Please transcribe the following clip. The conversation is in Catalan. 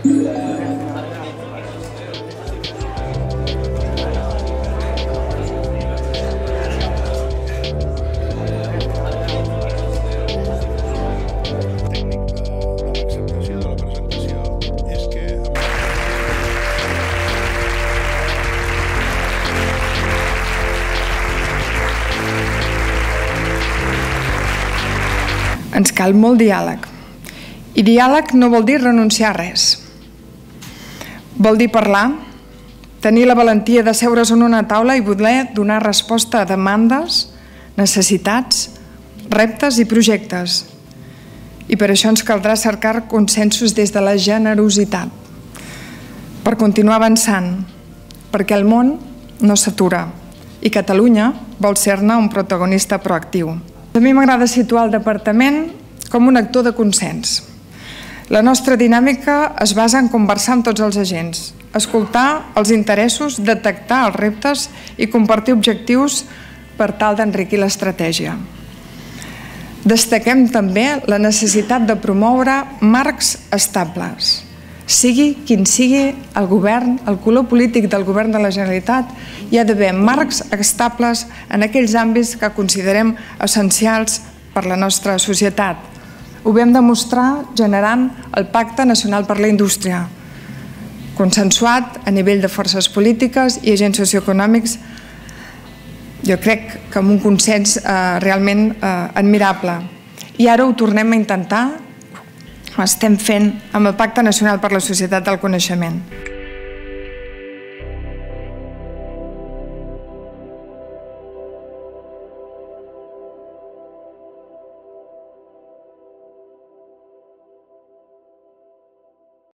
Ens cal molt diàleg. I diàleg no vol dir renunciar a res. Vol dir parlar, tenir la valentia de seure's en una taula i voler donar resposta a demandes, necessitats, reptes i projectes. I per això ens caldrà cercar consensos des de la generositat, per continuar avançant, perquè el món no s'atura i Catalunya vol ser-ne un protagonista proactiu. A mi m'agrada situar el departament com un actor de consens. La nostra dinàmica es basa en conversar amb tots els agents, escoltar els interessos, detectar els reptes i compartir objectius per tal d'enriquir l'estratègia. Destaquem també la necessitat de promoure marcs estables. Sigui quin sigui el govern, el color polític del govern de la Generalitat, hi ha d'haver marcs estables en aquells àmbits que considerem essencials per la nostra societat. Ho vam demostrar generant el Pacte Nacional per la Indústria, consensuat a nivell de forces polítiques i agents socioeconòmics, jo crec que amb un consens eh, realment eh, admirable. I ara ho tornem a intentar, ho estem fent amb el Pacte Nacional per la Societat del Coneixement.